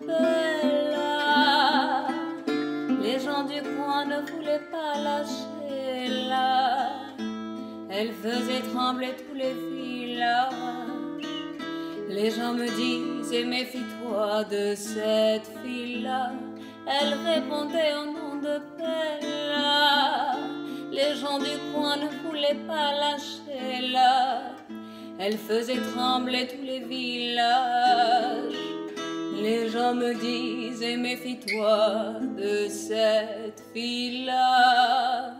paix là. Les gens du coin ne voulaient pas lâcher là. Elle faisait trembler tous les villages. Les gens me disaient méfie-toi de cette fille-là. Elle répondait au nom de Bella. Les gens du coin ne voulaient pas lâcher là. Elle faisait trembler tous les villages. Les gens me disaient méfie-toi de cette fille-là.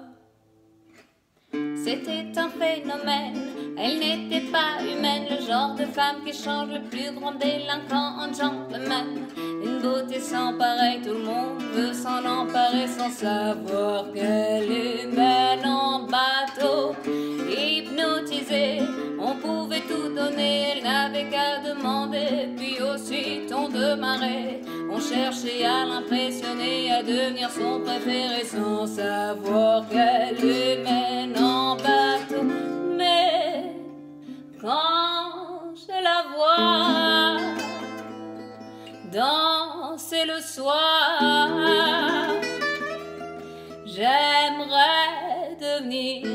C'était un phénomène, elle n'était pas humaine, le genre de femme qui change le plus grand délinquant en gentleman. Une beauté sans pareil, tout le monde veut s'en emparer sans savoir qu'elle est belle en bateau. Hypnotisée, on pouvait tout donner, elle n'avait qu'à demander, puis aussi de marée. On cherchait à l'impressionner, à devenir son préféré sans savoir qu'elle aimait en bateau. Mais quand je la vois danser le soir, j'aimerais devenir